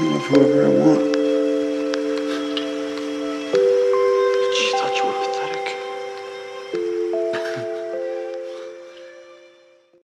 away. Love whoever I want.